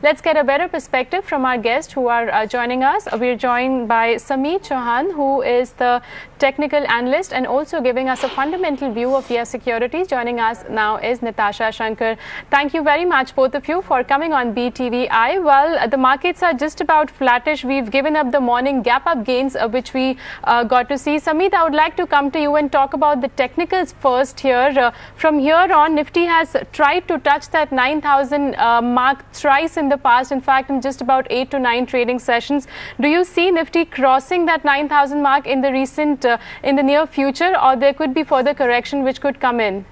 let's get a better perspective from our guests who are uh, joining us. We're joined by Sameet Chavan, who is the technical analyst and also giving us a fundamental view of VS Securities. Joining us now is Natasha Shankar. Thank you very much, both of you, for coming on BTVI. Well, the markets are just about flattish. We've given up the morning gap up gains, uh, which we uh, got to see. Sameet, I would like to come to you and talk about the technicals first here. Uh, from here on, Nifty has tried to touch that 9,000 uh, mark thrice in the past. In fact, in just about eight to nine trading sessions. Do you see Nifty crossing that 9,000 mark in the recent uh, in the near future or there could be further correction which could come in?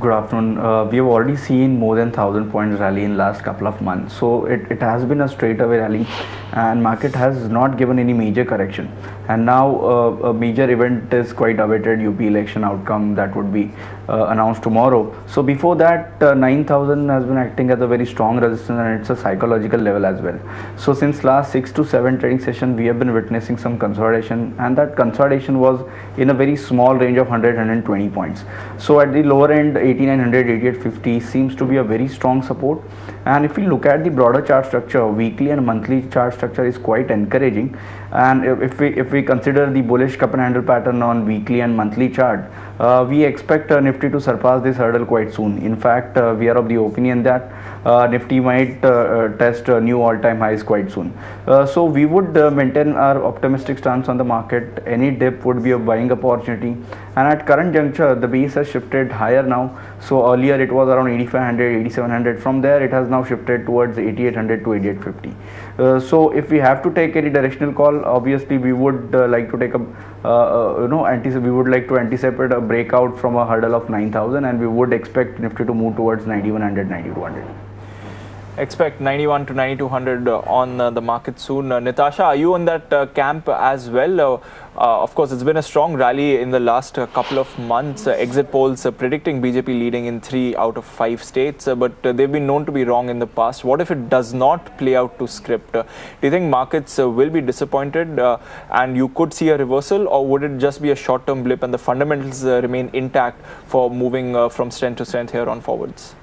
Good afternoon. Uh, we have already seen more than 1000 points rally in last couple of months. So it, it has been a straight away rally and market has not given any major correction. And now uh, a major event is quite awaited UP election outcome that would be uh, announced tomorrow. So before that uh, 9000 has been acting as a very strong resistance and it's a psychological level as well. So since last 6 to 7 trading session we have been witnessing some consolidation and that consolidation was in a very small range of 100 120 points. So at the lower end 8900 8850 seems to be a very strong support and if we look at the broader chart structure weekly and monthly chart structure is quite encouraging. And if we if we consider the bullish cup and handle pattern on weekly and monthly chart uh, we expect uh, nifty to surpass this hurdle quite soon. In fact uh, we are of the opinion that uh, nifty might uh, uh, test new all-time highs quite soon. So we would maintain our optimistic stance on the market. Any dip would be a buying opportunity and at current juncture the base has shifted higher now. So earlier it was around 8500 8700 from there it has now shifted towards 8800 to 8850 uh, so if we have to take any directional call obviously we would uh, like to take a uh, you know we would like to anticipate a breakout from a hurdle of 9000 and we would expect nifty to move towards 9100 9200 expect 91 to 9200 uh, on uh, the market soon. Uh, Natasha, are you in that uh, camp as well? Uh, uh, of course, it's been a strong rally in the last couple of months. exit polls predicting BJP leading in three out of five states, but they've been known to be wrong in the past. What if it does not play out to script? do you think markets will be disappointed and you could see a reversal, or would it just be a short-term blip and the fundamentals remain intact for moving from strength to strength here on forwards?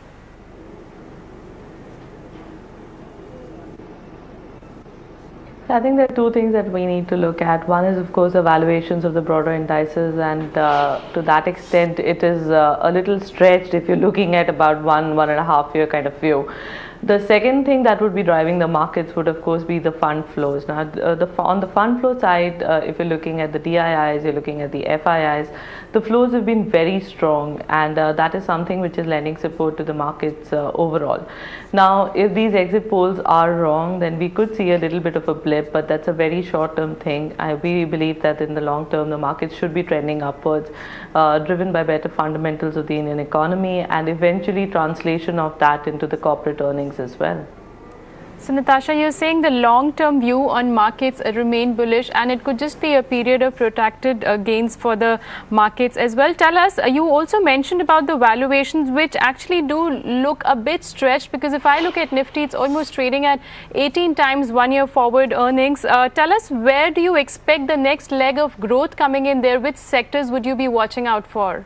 I think there are two things that we need to look at. One is, of course, the valuations of the broader indices, and uh, to that extent, it is uh, a little stretched if you're looking at about one, one and a half year kind of view. The second thing that would be driving the markets would of course be the fund flows. Now uh, the, on the fund flow side, uh, if you're looking at the DIIs, you're looking at the FIIs, the flows have been very strong and uh, that is something which is lending support to the markets uh, overall. Now if these exit polls are wrong, then we could see a little bit of a blip, but that's a very short term thing. I, we believe that in the long term, the markets should be trending upwards, uh, driven by better fundamentals of the Indian economy and eventually translation of that into the corporate earnings as well. So Natasha, you're saying the long-term view on markets remain bullish and it could just be a period of protracted uh, gains for the markets as well. Tell us, uh, you also mentioned about the valuations which actually do look a bit stretched because if I look at Nifty, it's almost trading at 18 times one-year forward earnings. Uh, tell us, where do you expect the next leg of growth coming in there? Which sectors would you be watching out for?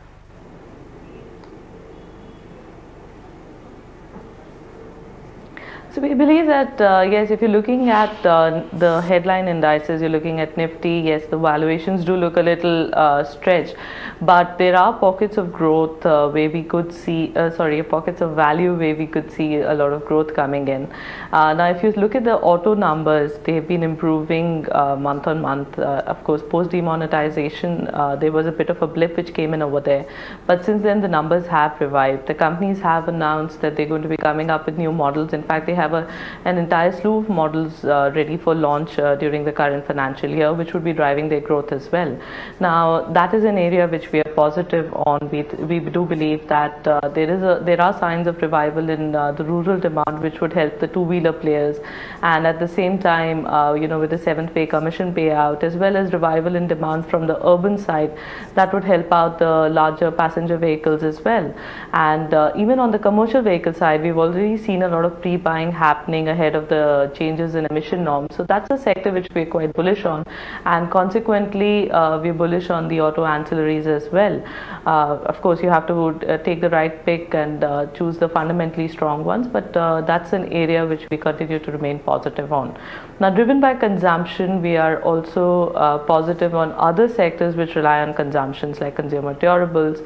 So we believe that uh, yes, if you're looking at uh, the headline indices, you're looking at Nifty. Yes, the valuations do look a little uh, stretched, but there are pockets of growth uh, where we could see. Uh, sorry, pockets of value where we could see a lot of growth coming in. Uh, now, if you look at the auto numbers, they have been improving month on month. of course, post demonetization, there was a bit of a blip which came in over there, but since then the numbers have revived. The companies have announced that they're going to be coming up with new models. In fact, they have have a, an entire slew of models uh, ready for launch uh, during the current financial year, which would be driving their growth as well. Now, that is an area which we are positive on. We, we do believe that uh, there is a, there are signs of revival in uh, the rural demand, which would help the two-wheeler players, and at the same time, uh, you know, with the seventh pay commission payout, as well as revival in demand from the urban side, that would help out the larger passenger vehicles as well. And uh, even on the commercial vehicle side, we've already seen a lot of pre-buying happening ahead of the changes in emission norms. So that's a sector which we're quite bullish on, and consequently, uh, we're bullish on the auto ancillaries as well. Uh, of course, you have to uh, take the right pick and uh, choose the fundamentally strong ones, but uh, that's an area which we continue to remain positive on. Now, driven by consumption, we are also positive on other sectors which rely on consumptions like consumer durables.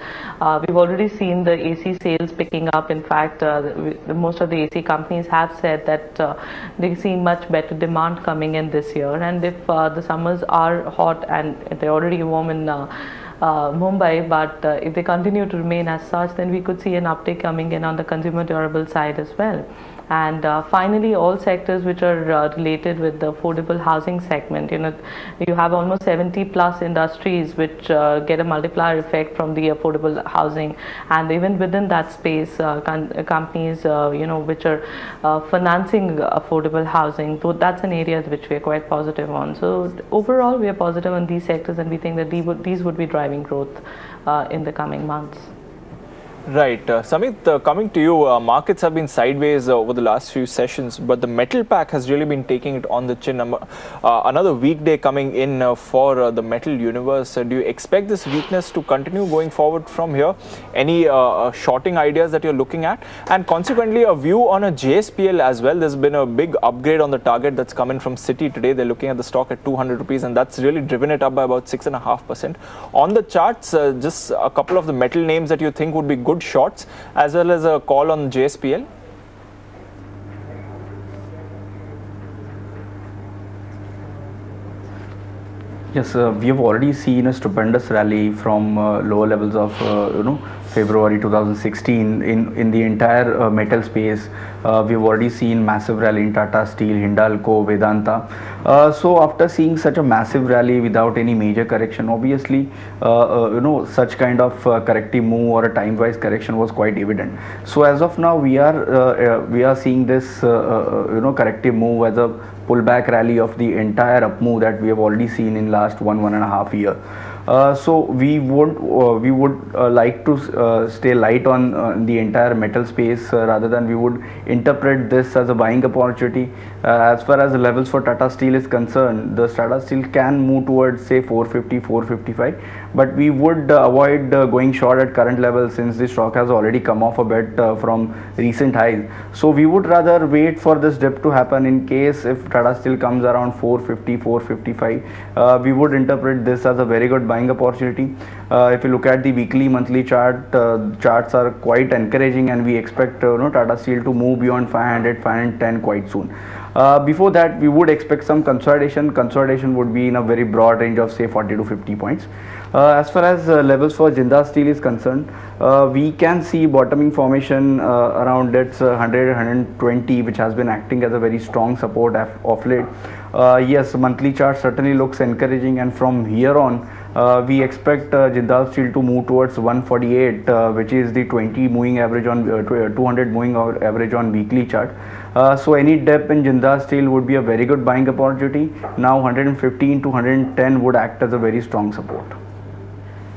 We've already seen the AC sales picking up. In fact, the, most of the AC companies have said that uh, they see much better demand coming in this year. And if uh, the summers are hot and they're already warm in uh, Mumbai, but if they continue to remain as such, then we could see an uptick coming in on the consumer durable side as well and uh, finally all sectors which are uh, related with the affordable housing segment. You know you have almost 70 plus industries which uh, get a multiplier effect from the affordable housing. And even within that space uh, companies uh, you know which are uh, financing affordable housing so that's an area which we are quite positive on. So overall we are positive on these sectors and we think that these would, these would be driving growth in the coming months Right. Uh, Sameet, uh, coming to you, uh, markets have been sideways uh, over the last few sessions, but the metal pack has really been taking it on the chin. Um, uh, another weekday coming in uh, for the metal universe. do you expect this weakness to continue going forward from here? Any shorting ideas that you're looking at? And consequently, a view on a JSPL as well. There's been a big upgrade on the target that's coming from Citi today. They're looking at the stock at 200 rupees, and that's really driven it up by about 6.5%. On the charts, just a couple of the metal names that you think would be good good shots as well as a call on JSPL? Yes, uh, we have already seen a stupendous rally from uh, lower levels of uh, you know February 2016 in in the entire uh, metal space. Uh, we've already seen massive rally in Tata Steel, Hindalco, Vedanta. Uh, so after seeing such a massive rally without any major correction, obviously, uh, uh, you know, such kind of uh, corrective move or a time-wise correction was quite evident. So as of now, we are we are seeing this you know corrective move as a pullback rally of the entire up move that we have already seen in last one one and a half year. Uh, so we would uh, we would uh, like to stay light on the entire metal space rather than we would interpret this as a buying opportunity. as far as the levels for Tata Steel is concerned, the Tata Steel can move towards say 450, 455, but we would avoid going short at current levels since the stock has already come off a bit from recent highs. So we would rather wait for this dip to happen in case if Tata Steel comes around 450, 455, uh, we would interpret this as a very good buying buying opportunity. Uh, if you look at the weekly, monthly chart, uh, charts are quite encouraging and we expect uh, you know, Tata Steel to move beyond 500, 510 quite soon. Uh, before that, we would expect some consolidation. Consolidation would be in a very broad range of say 40 to 50 points. Uh, as far as uh, levels for Jindal Steel is concerned, uh, we can see bottoming formation uh, around its 100 120, which has been acting as a very strong support of late. yes, monthly chart certainly looks encouraging, and from here on, uh, we expect uh, Jindal Steel to move towards 148, uh, which is the 20 moving average on uh, 200 moving average on weekly chart. Uh, so any dip in Jindal Steel would be a very good buying opportunity. Now 115 to 110 would act as a very strong support.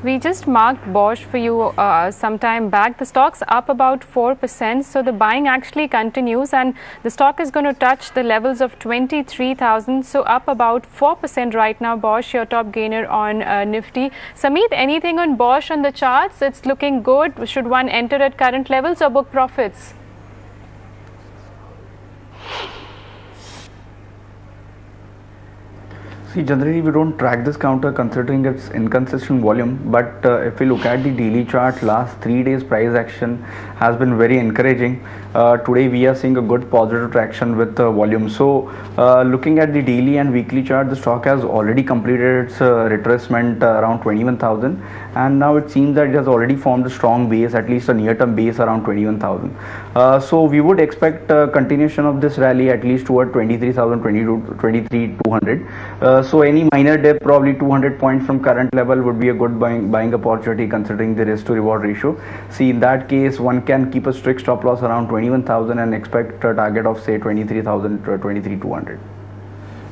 We just marked Bosch for you uh, some time back. The stock's up about 4%. So the buying actually continues and the stock is going to touch the levels of 23,000. So up about 4% right now. Bosch, your top gainer on uh, Nifty. Sameet, anything on Bosch on the charts? It's looking good. Should one enter at current levels or book profits? See, generally we don't track this counter considering its inconsistent volume, but uh, if we look at the daily chart, last three days price action has been very encouraging. Uh, today we are seeing a good positive traction with uh, volume. So, uh, looking at the daily and weekly chart, the stock has already completed its uh, retracement uh, around 21,000, and now it seems that it has already formed a strong base, at least a near-term base around 21,000. so, we would expect continuation of this rally at least toward 23,000, 23,200 so any minor dip, probably 200 points from current level would be a good buying, buying opportunity considering the risk to reward ratio. See, in that case, one can keep a strict stop loss around 21,000 and expect a target of say 23,000 or uh, 23,200.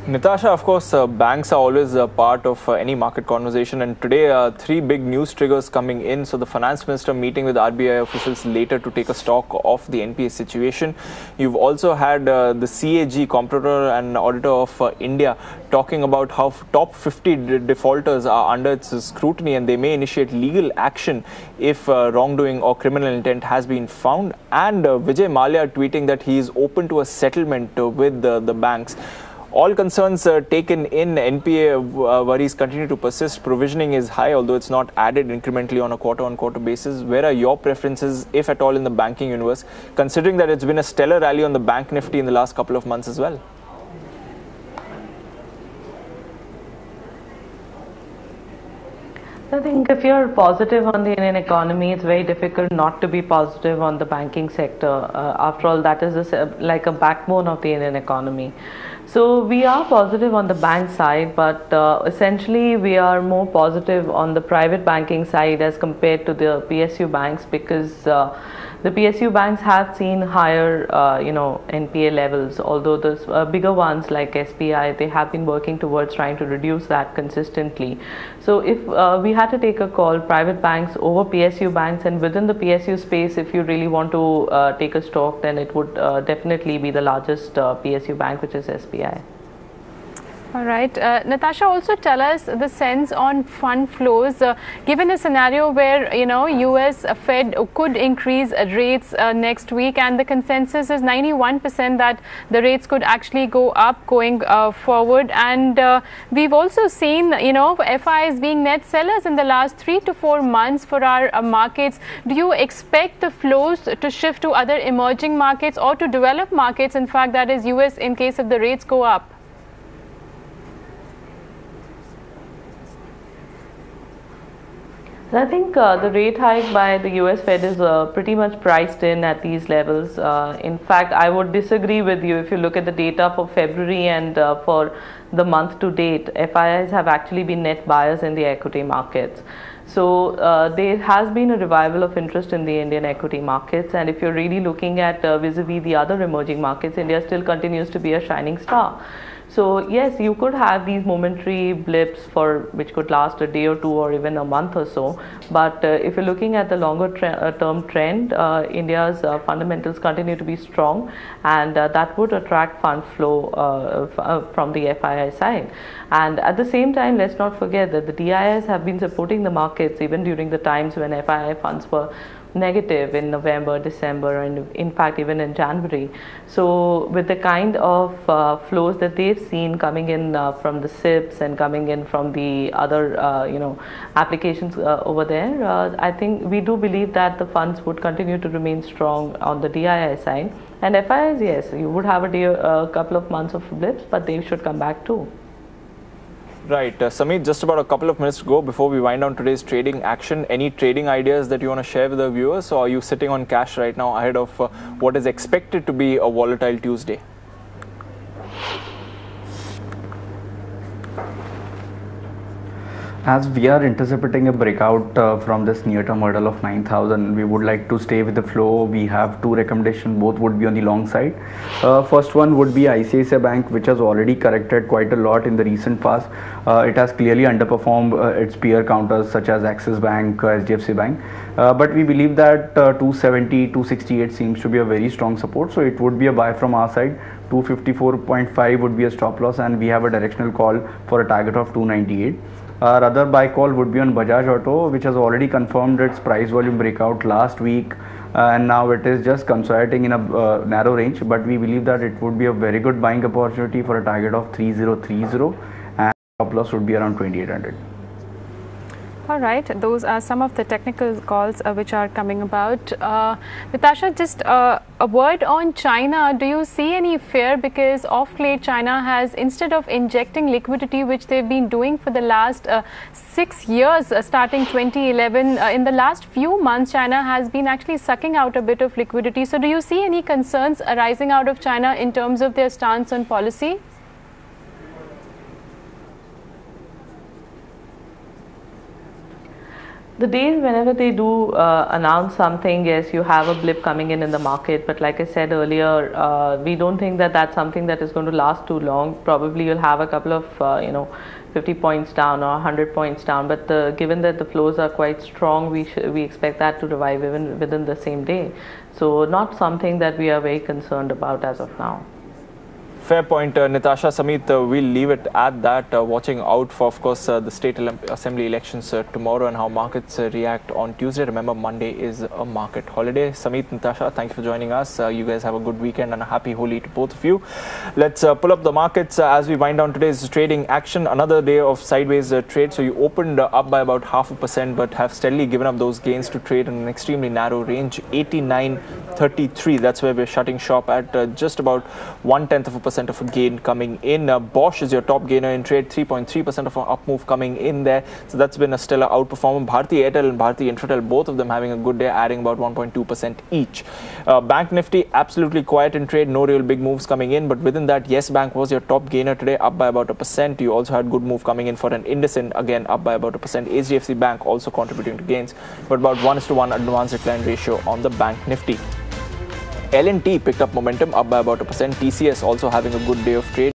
Nitasha, of course, uh, banks are always a part of uh, any market conversation, and today uh, three big news triggers coming in. So the finance minister meeting with RBI officials later to take a stock of the NPA situation. You've also had uh, the CAG, Comptroller and Auditor of uh, India, talking about how top 50 defaulters are under its scrutiny, and they may initiate legal action if uh, wrongdoing or criminal intent has been found. And Vijay Mallya tweeting that he is open to a settlement with the banks. All concerns uh, taken in NPA uh, worries continue to persist. Provisioning is high, although it's not added incrementally on a quarter on quarter basis. Where are your preferences, if at all, in the banking universe, considering that it's been a stellar rally on the bank nifty in the last couple of months as well? I think if you're positive on the Indian economy, it's very difficult not to be positive on the banking sector. Uh, after all, that is a, like a backbone of the Indian economy. So we are positive on the bank side, but uh, essentially we are more positive on the private banking side as compared to the PSU banks because uh, the PSU banks have seen higher, uh, you know, NPA levels, although the uh, bigger ones like SBI, they have been working towards trying to reduce that consistently. So if uh, we had to take a call, private banks over PSU banks and within the PSU space, if you really want to uh, take a stock, then it would uh, definitely be the largest uh, PSU bank, which is SBI. All right. Uh, Natasha, also tell us the sense on fund flows, uh, given a scenario where, you know, US Fed could increase rates uh, next week and the consensus is 91% that the rates could actually go up going uh, forward. And uh, we've also seen, you know, FIs being net sellers in the last three to four months for our uh, markets. Do you expect the flows to shift to other emerging markets or to developed markets, in fact, that is US in case if the rates go up? I think uh, the rate hike by the US Fed is uh, pretty much priced in at these levels. Uh, in fact, I would disagree with you if you look at the data for February and uh, for the month to date, FIIs have actually been net buyers in the equity markets. So uh, there has been a revival of interest in the Indian equity markets and if you're really looking at uh, vis-a-vis -vis the other emerging markets, India still continues to be a shining star. So yes, you could have these momentary blips for which could last a day or two or even a month or so. But uh, if you're looking at the longer tre uh, term trend, uh, India's uh, fundamentals continue to be strong, and uh, that would attract fund flow uh, from the FII side. And at the same time, let's not forget that the DIIs have been supporting the markets even during the times when FII funds were negative in November, December, and in fact even in January. So with the kind of uh, flows that they've seen coming in uh, from the SIPs and coming in from the other uh, you know applications uh, over there, uh, I think we do believe that the funds would continue to remain strong on the DII side. And FIIs, yes, you would have a, day, a couple of months of blips, but they should come back too. Right. Uh, Sameet, just about a couple of minutes to go before we wind down today's trading action. Any trading ideas that you want to share with the viewers, or are you sitting on cash right now ahead of uh, what is expected to be a volatile Tuesday? As we are anticipating a breakout uh, from this near-term hurdle of 9000, we would like to stay with the flow. We have two recommendations, both would be on the long side. Uh, first one would be ICICI Bank, which has already corrected quite a lot in the recent past. Uh, it has clearly underperformed uh, its peer counters such as Axis Bank, uh, HDFC Bank. Uh, but we believe that 270, 268 seems to be a very strong support. So it would be a buy from our side. 254.5 would be a stop loss and we have a directional call for a target of 298. Our other buy call would be on Bajaj Auto, which has already confirmed its price volume breakout last week. Uh, and now it is just consolidating in a uh, narrow range but we believe that it would be a very good buying opportunity for a target of 3030 and stop loss would be around 2800 all right, those are some of the technical calls uh, which are coming about. Uh, Natasha, just uh, a word on China. Do you see any fear because of late China has, instead of injecting liquidity, which they've been doing for the last uh, six years, uh, starting 2011, uh, in the last few months, China has been actually sucking out a bit of liquidity. So, do you see any concerns arising out of China in terms of their stance on policy? The days whenever they do uh, announce something, yes, you have a blip coming in in the market. But like I said earlier, uh, we don't think that that's something that is going to last too long. Probably you'll have a couple of, uh, you know, 50 points down or 100 points down. But the, given that the flows are quite strong, we we expect that to revive even within the same day. So not something that we are very concerned about as of now. Fair point, uh, Nitasha. Sameet, uh, we'll leave it at that. Uh, watching out for, of course, uh, the state assembly elections uh, tomorrow and how markets uh, react on Tuesday. Remember, Monday is a market holiday. Sameet, Nitasha, thank you for joining us. you guys have a good weekend and a happy Holi to both of you. Let's pull up the markets as we wind down today's trading action. Another day of sideways trade. So you opened up by about half a percent, but have steadily given up those gains to trade in an extremely narrow range, 89.33. That's where we're shutting shop at just about one tenth of a percent of a gain coming in. Uh, Bosch is your top gainer in trade, 3.3% of an up move coming in there. So that's been a stellar outperformance. Bharti Airtel and Bharti Infratel, both of them having a good day, adding about 1.2% each. Uh, Bank Nifty, absolutely quiet in trade, no real big moves coming in. But within that, Yes Bank was your top gainer today, up by about a percent. You also had good move coming in for an IndusInd, again up by about a percent. HDFC Bank also contributing to gains, but about 1 is to 1 advance decline ratio on the Bank Nifty. L&T picked up momentum up by about a percent. TCS also having a good day of trade.